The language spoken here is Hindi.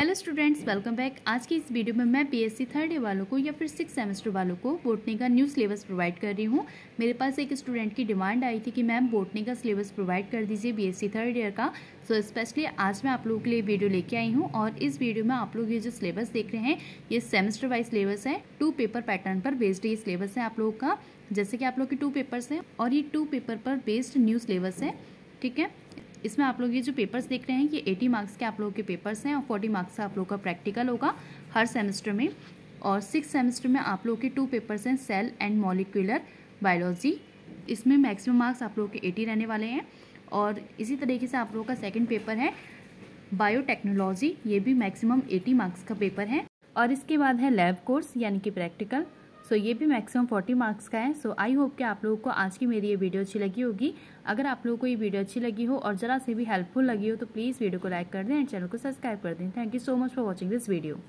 हेलो स्टूडेंट्स वेलकम बैक आज की इस वीडियो में मैं बीएससी थर्ड ईयर वालों को या फिर सिक्स सेमेस्टर वालों को बोटनी का न्यू सिलेबस प्रोवाइड कर रही हूँ। मेरे पास एक स्टूडेंट की डिमांड आई थी कि मैम बोटनी का सिलेबस प्रोवाइड कर दीजिए बीएससी थर्ड ईयर का। सो so, स्पेशली आज मैं आप लोगों के लिए वीडियो लेके आई हूँ और इस वीडियो में आप लोग ये जो सिलेबस देख रहे हैं ये सेमेस्टर वाइज सिलेबस है। टू पेपर पैटर्न पर बेस्ड ये सिलेबस है आप लोगों का। जैसे कि आप लोग के टू पेपर्स हैं और ये टू पेपर पर बेस्ड न्यू सिलेबस है। ठीक है? इसमें आप लोग ये जो पेपर्स देख रहे हैं, ये 80 मार्क्स के आप लोगों के पेपर्स हैं और 40 मार्क्स का आप लोगों का प्रैक्टिकल होगा हर सेमेस्टर में। और सिक्स सेमेस्टर में आप लोगों के टू पेपर्स हैं सेल एंड मॉलिकुलर बायोलॉजी इसमें मैक्सिमम मार्क्स आप लोगों के एटी रहने वाले हैं। और इसी तरीके से आप लोगों का सेकेंड पेपर है बायोटेक्नोलॉजी ये भी मैक्सिमम एटी मार्क्स का पेपर है। और इसके बाद है लैब कोर्स यानी कि प्रैक्टिकल सो ये भी मैक्सिमम फोर्टी मार्क्स का है. सो आई होप कि आप लोगों को आज की मेरी ये वीडियो अच्छी लगी होगी. अगर आप लोगों को ये वीडियो अच्छी लगी हो और ज़रा से भी हेल्पफुल लगी हो तो प्लीज़ वीडियो को लाइक कर दें एंड चैनल को सब्सक्राइब कर दें. Thank you so much for watching this video